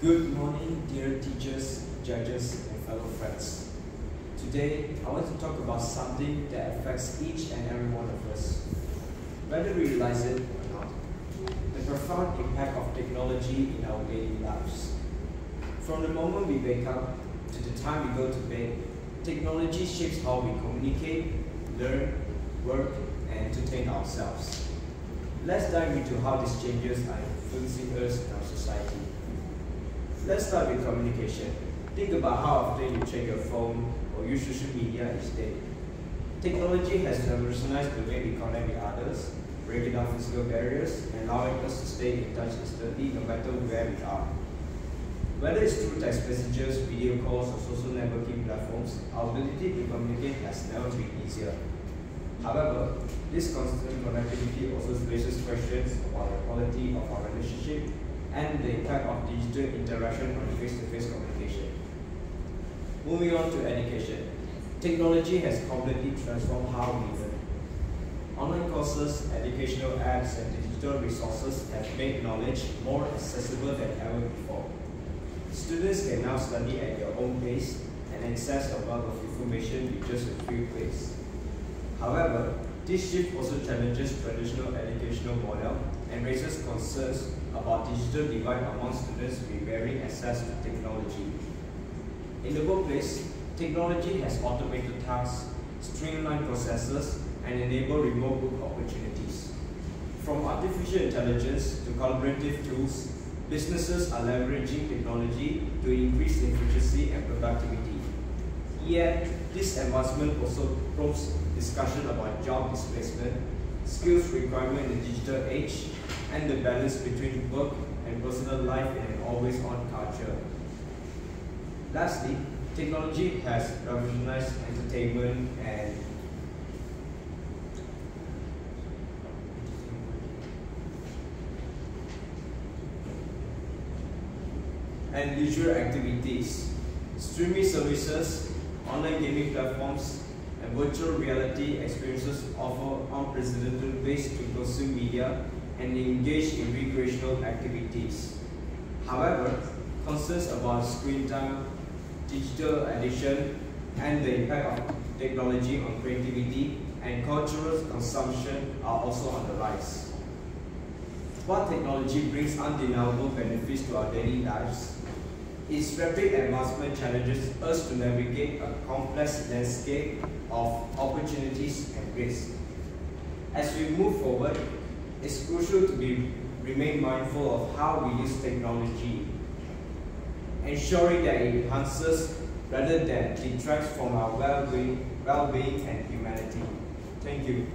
Good morning, dear teachers, judges, and fellow friends. Today, I want to talk about something that affects each and every one of us, whether we realize it or not. The profound impact of technology in our daily lives. From the moment we wake up to the time we go to bed, technology shapes how we communicate, learn, work, and entertain ourselves. Let's dive into how these changes are influencing us in our society. Let's start with communication. Think about how often you check your phone or use social media each day. Technology has revolutionized the way we connect with others, breaking down physical barriers, and allowing us to stay in touch instantly no matter where we are. Whether it's through text messages, video calls, or social networking platforms, our ability to communicate has never been easier. However, this constant connectivity also raises questions about the quality of our relationship and the impact of digital interaction on face-to-face -face communication. Moving on to education. Technology has completely transformed how we learn. Online courses, educational apps, and digital resources have made knowledge more accessible than ever before. Students can now study at their own pace and access a wealth of information with just a few clicks. However, this shift also challenges traditional educational model and raises concerns about digital divide among students with varying access to technology. In the workplace, technology has automated tasks, streamlined processes, and enabled remote work opportunities. From artificial intelligence to collaborative tools, businesses are leveraging technology to increase efficiency and productivity. Yet, this advancement also prompts discussion about job displacement, skills requirement in the digital age, and the balance between work and personal life in an always-on culture. Lastly, technology has revolutionized entertainment and and leisure activities. Streaming services, online gaming platforms, and virtual reality experiences offer unprecedented ways to consume media and engage in recreational activities. However, concerns about screen time, digital addiction, and the impact of technology on creativity and cultural consumption are also on the rise. While technology brings undeniable benefits to our daily lives, its rapid advancement challenges us to navigate a complex landscape of opportunities and risks. As we move forward, it's crucial to be remain mindful of how we use technology, ensuring that it enhances rather than detracts from our well-being well and humanity. Thank you.